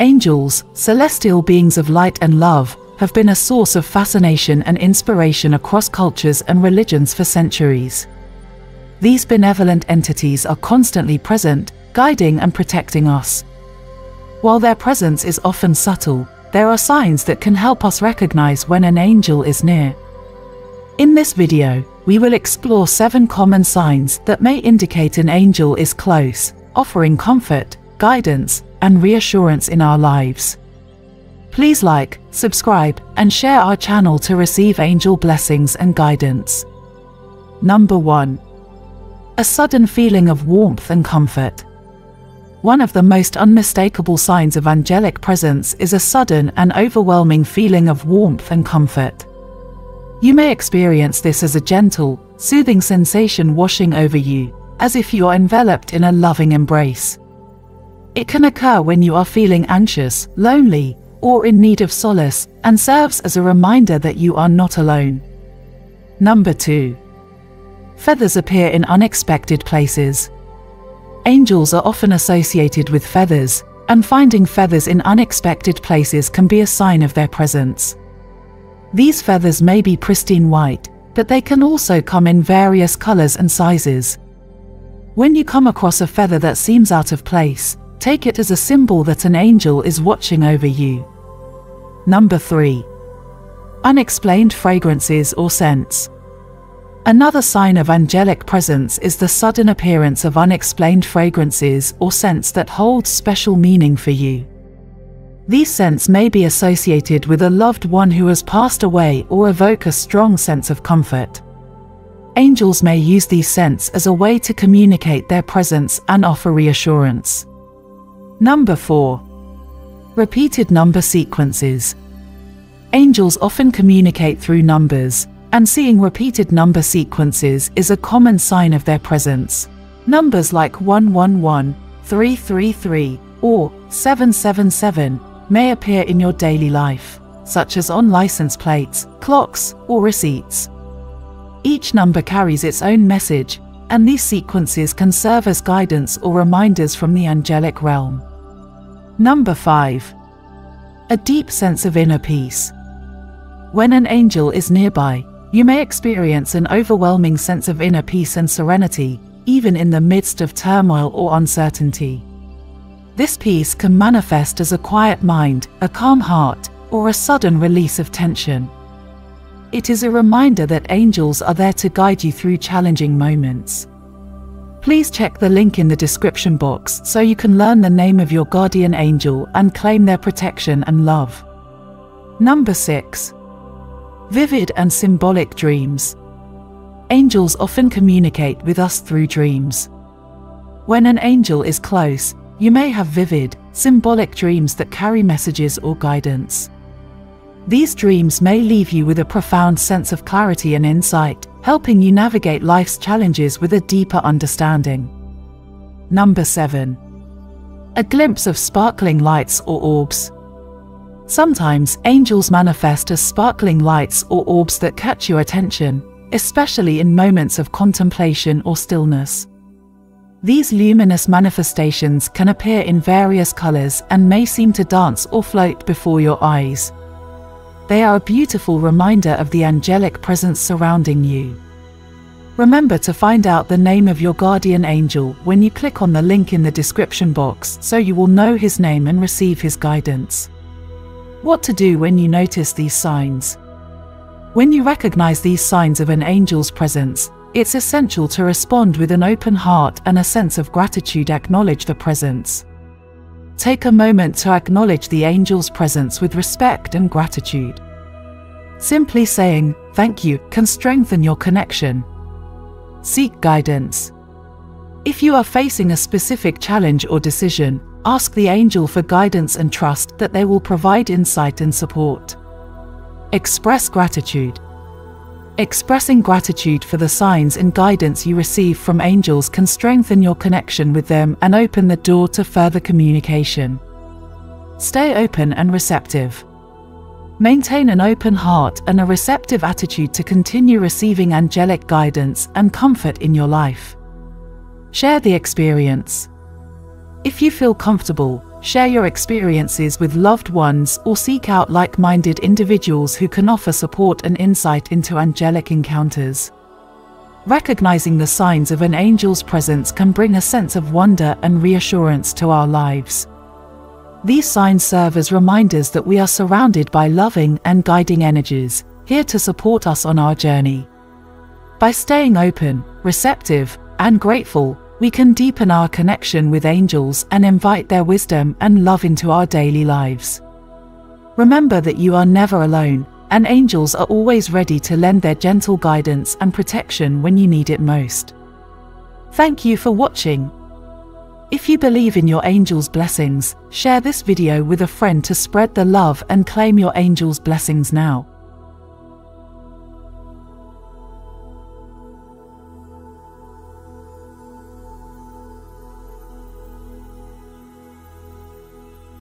Angels, celestial beings of light and love, have been a source of fascination and inspiration across cultures and religions for centuries. These benevolent entities are constantly present, guiding and protecting us. While their presence is often subtle, there are signs that can help us recognize when an angel is near. In this video, we will explore seven common signs that may indicate an angel is close, offering comfort, guidance, and reassurance in our lives. Please like, subscribe, and share our channel to receive angel blessings and guidance. Number 1. A sudden feeling of warmth and comfort. One of the most unmistakable signs of angelic presence is a sudden and overwhelming feeling of warmth and comfort. You may experience this as a gentle, soothing sensation washing over you, as if you are enveloped in a loving embrace. It can occur when you are feeling anxious, lonely, or in need of solace, and serves as a reminder that you are not alone. Number 2. Feathers appear in unexpected places. Angels are often associated with feathers, and finding feathers in unexpected places can be a sign of their presence. These feathers may be pristine white, but they can also come in various colors and sizes. When you come across a feather that seems out of place, take it as a symbol that an angel is watching over you. Number 3. Unexplained fragrances or scents. Another sign of angelic presence is the sudden appearance of unexplained fragrances or scents that hold special meaning for you. These scents may be associated with a loved one who has passed away or evoke a strong sense of comfort. Angels may use these scents as a way to communicate their presence and offer reassurance. Number 4. Repeated number sequences. Angels often communicate through numbers, and seeing repeated number sequences is a common sign of their presence. Numbers like 111, 333, or 777 may appear in your daily life, such as on license plates, clocks, or receipts. Each number carries its own message, and these sequences can serve as guidance or reminders from the angelic realm. Number 5. A deep sense of inner peace. When an angel is nearby, you may experience an overwhelming sense of inner peace and serenity, even in the midst of turmoil or uncertainty. This peace can manifest as a quiet mind, a calm heart, or a sudden release of tension. It is a reminder that angels are there to guide you through challenging moments. Please check the link in the description box so you can learn the name of your guardian angel and claim their protection and love. Number 6. Vivid and symbolic dreams. Angels often communicate with us through dreams. When an angel is close, you may have vivid, symbolic dreams that carry messages or guidance. These dreams may leave you with a profound sense of clarity and insight, helping you navigate life's challenges with a deeper understanding. Number 7. A glimpse of sparkling lights or orbs. Sometimes angels manifest as sparkling lights or orbs that catch your attention, especially in moments of contemplation or stillness. These luminous manifestations can appear in various colors and may seem to dance or float before your eyes, they are a beautiful reminder of the angelic presence surrounding you. Remember to find out the name of your guardian angel when you click on the link in the description box so you will know his name and receive his guidance. What to do when you notice these signs? When you recognize these signs of an angel's presence, it's essential to respond with an open heart and a sense of gratitude acknowledge the presence. Take a moment to acknowledge the angel's presence with respect and gratitude. Simply saying, thank you, can strengthen your connection. Seek guidance. If you are facing a specific challenge or decision, ask the angel for guidance and trust that they will provide insight and support. Express gratitude. Expressing gratitude for the signs and guidance you receive from angels can strengthen your connection with them and open the door to further communication. Stay open and receptive. Maintain an open heart and a receptive attitude to continue receiving angelic guidance and comfort in your life. Share the experience. If you feel comfortable, share your experiences with loved ones, or seek out like minded individuals who can offer support and insight into angelic encounters. Recognizing the signs of an angel's presence can bring a sense of wonder and reassurance to our lives. These signs serve as reminders that we are surrounded by loving and guiding energies, here to support us on our journey. By staying open, receptive, and grateful, we can deepen our connection with angels and invite their wisdom and love into our daily lives. Remember that you are never alone, and angels are always ready to lend their gentle guidance and protection when you need it most. Thank you for watching. If you believe in your angel's blessings, share this video with a friend to spread the love and claim your angel's blessings now.